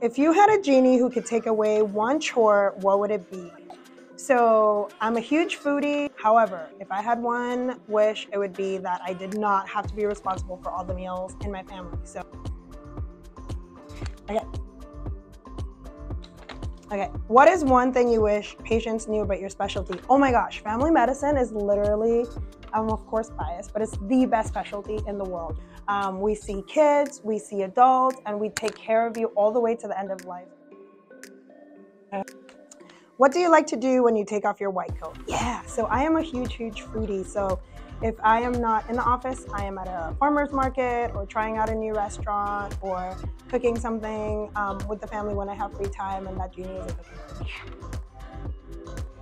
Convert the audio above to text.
If you had a genie who could take away one chore, what would it be? So I'm a huge foodie. However, if I had one wish, it would be that I did not have to be responsible for all the meals in my family. So, okay. Okay, what is one thing you wish patients knew about your specialty? Oh my gosh, family medicine is literally, I'm of course biased, but it's the best specialty in the world. Um, we see kids, we see adults, and we take care of you all the way to the end of life. What do you like to do when you take off your white coat? Yeah, so I am a huge, huge foodie. So if I am not in the office, I am at a farmer's market or trying out a new restaurant or cooking something um, with the family when I have free time and that Genie is a cooking.